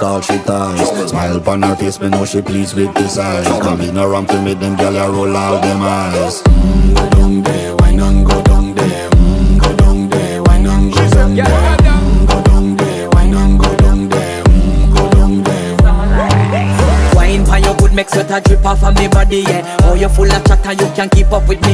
all she ties. Smile upon her face, me know she pleased with this eyes. Come in around to me, them gyal I roll out them eyes. Mm, Go down there, why not go down there? Mm, Go down there, why not go down there? mm, Go down there, why not go down there? Mm, Go down there. Wine pan your good make sweat a drip off of me body, yeah. Oh, you full of chatter, you can't keep up with me.